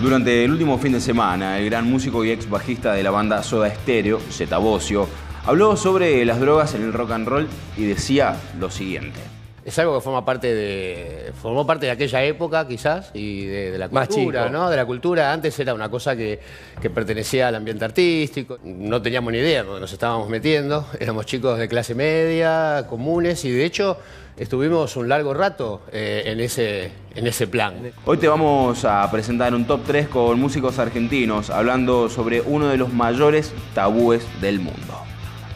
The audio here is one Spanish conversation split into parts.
Durante el último fin de semana, el gran músico y ex bajista de la banda Soda Stereo, Zeta Bocio, habló sobre las drogas en el rock and roll y decía lo siguiente. Es algo que forma parte de, formó parte de aquella época quizás y de, de la Más cultura, chico. ¿no? De la cultura. Antes era una cosa que, que pertenecía al ambiente artístico. No teníamos ni idea de dónde nos estábamos metiendo. Éramos chicos de clase media, comunes y de hecho estuvimos un largo rato eh, en, ese, en ese plan. Hoy te vamos a presentar un top 3 con músicos argentinos hablando sobre uno de los mayores tabúes del mundo.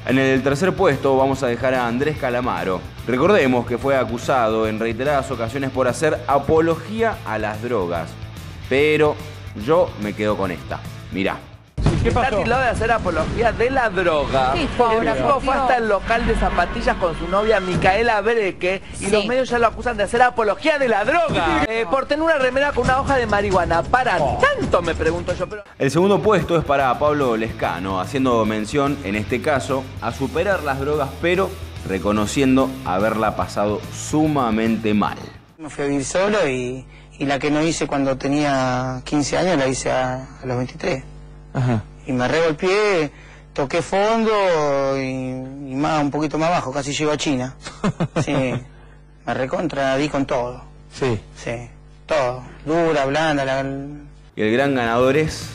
En el tercer puesto vamos a dejar a Andrés Calamaro. Recordemos que fue acusado en reiteradas ocasiones por hacer apología a las drogas. Pero yo me quedo con esta. Mirá. ¿Qué pasó? Está tildado de hacer apología de la droga. ¿Qué hizo ahora, El tipo fue hasta el local de zapatillas con su novia Micaela Breque y Sí. los medios ya lo acusan de hacer apología de la droga. Eh, por tener una remera con una hoja de marihuana. Para tanto me pregunto yo, pero... El segundo puesto es para Pablo Lescano, haciendo mención, en este caso, a superar las drogas, pero reconociendo haberla pasado sumamente mal. Me fui a vivir solo y, y la que no hice cuando tenía 15 años la hice a, a los 23. Y me regolpeé, toqué fondo y, y más, un poquito más abajo, casi llego a China. Sí, me recontra, di con todo. Sí. Sí, todo. Dura, blanda, la... Y el gran ganador es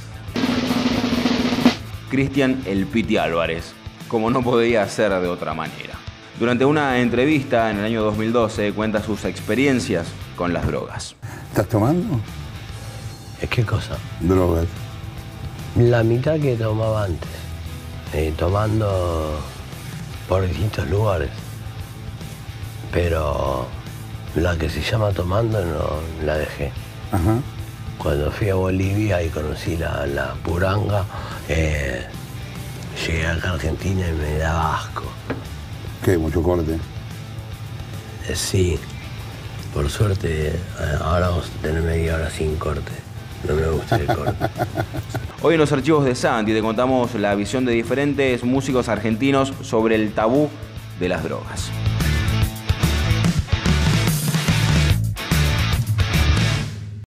Cristian El Piti Álvarez, como no podía ser de otra manera. Durante una entrevista en el año 2012 cuenta sus experiencias con las drogas. ¿Estás tomando ¿Qué cosa? drogas? La mitad que tomaba antes. eh, tomando por distintos lugares. Pero la que se llama tomando no la dejé. Ajá. Cuando fui a Bolivia y conocí la, la puranga, eh, llegué acá a Argentina y me daba asco. ¿Qué? Mucho corte. Eh, sí, por suerte, ahora vamos a tener media hora sin corte. No me gusta el corte. Hoy en los archivos de Santi te contamos la visión de diferentes músicos argentinos sobre el tabú de las drogas.